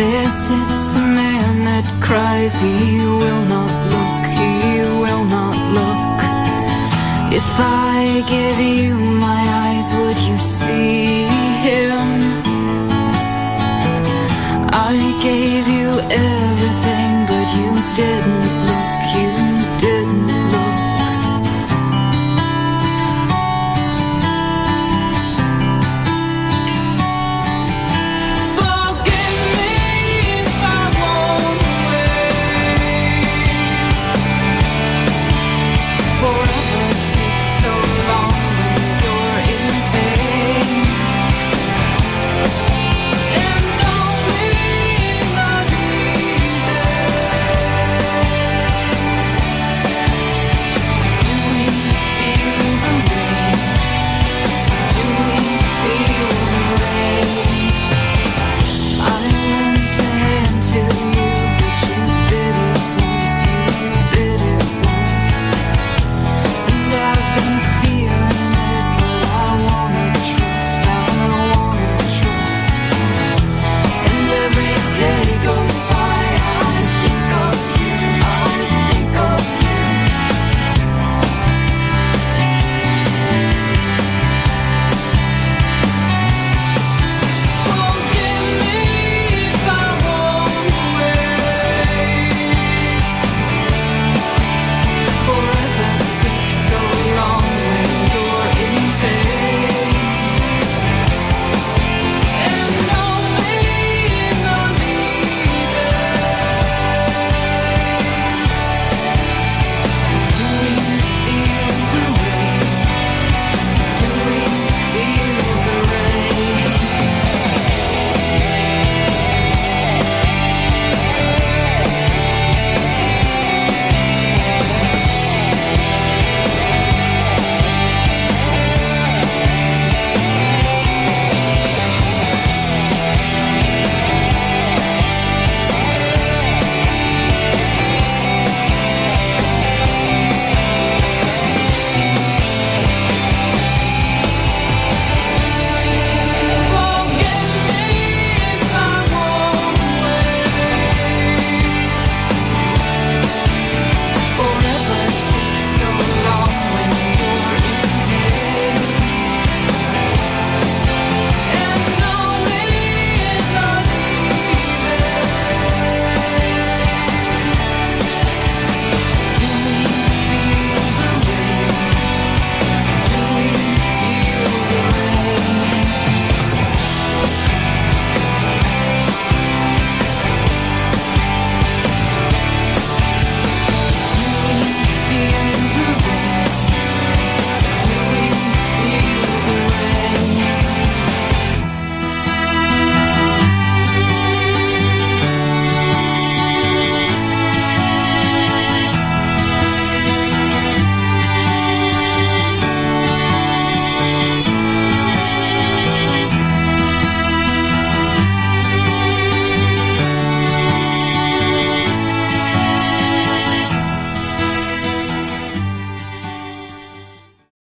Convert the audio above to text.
This is a man that cries, he will not look, he will not look. If I give you my eyes, would you see him? I gave you everything, but you didn't.